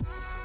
Bye.